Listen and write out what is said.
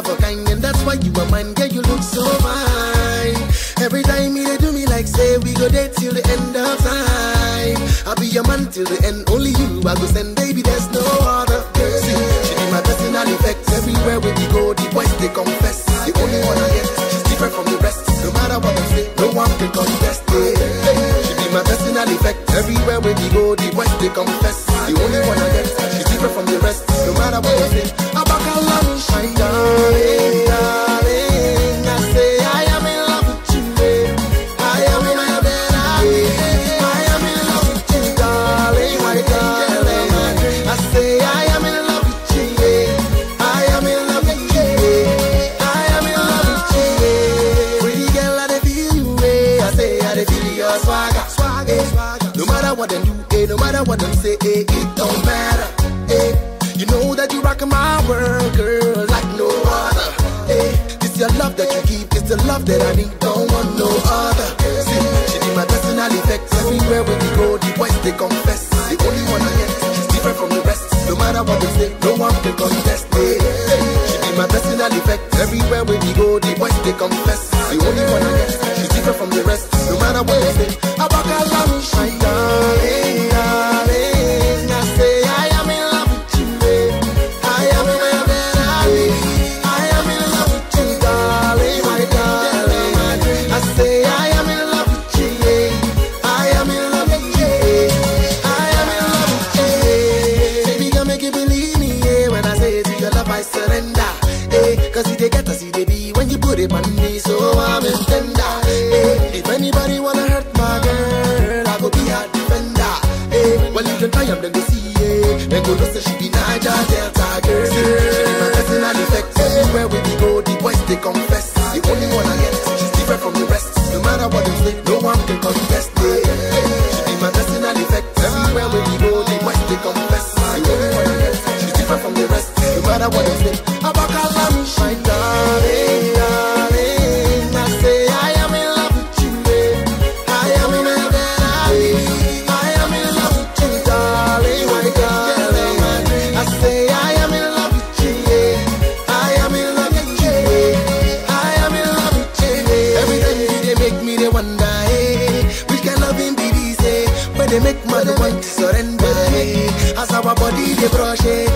of a kind, and that's why you are mine. Girl, you look so fine. Every time you do me like say we go date till the end of time. I'll be your man till the end. Only you I go send, baby. There's no other. See, she be my personal effect. Everywhere we go, the boys they confess. The only one I get, she's different from the rest. No matter what I say, no one can contest it. She be my personal effect. Everywhere we go, the boys they confess. The only one I get, she's different from the rest. No matter what I say, Abakala, what them do, eh, no matter what them say, eh, it don't matter. eh. You know that you rock my world, girl, like no other. eh. This your love that you give, it's the love that I need, don't want no other. See, she be my personal effect. Everywhere we go, the boys they confess. The only one I get, she's different from the rest. No matter what they say, no one can contest it. She be my personal effect. Everywhere we go, the boys they confess. The only one I get, she's different from the rest. No matter they my darling, darling. I say I am in love with you. I am in love with you. I am in love with you, darling, darling. I say I am in love with you. I am in love with you. I am in love with you. Baby, girl, make you believe me eh, when I say to your love I surrender. Eh, Cause you they get to see the be when you put it on me, so I'm in tender. If anybody wanna hurt my girl, I go be her defender. Eh, well, you can try them, then go see, eh. Then go know say she be Niger Delta girl. See, she be my personal effect. Everywhere we go, the boys they confess. The only one I get, she's different from the rest. No matter what they say, no one can contest it. She be my personal effect. Everywhere we go, the boys they confess. The only one I get, she's different from the rest. No matter what they say, wonder, eh? Which kind of thing be this, eh? Where they make mother want to surrender, eh? As our body they brush, eh?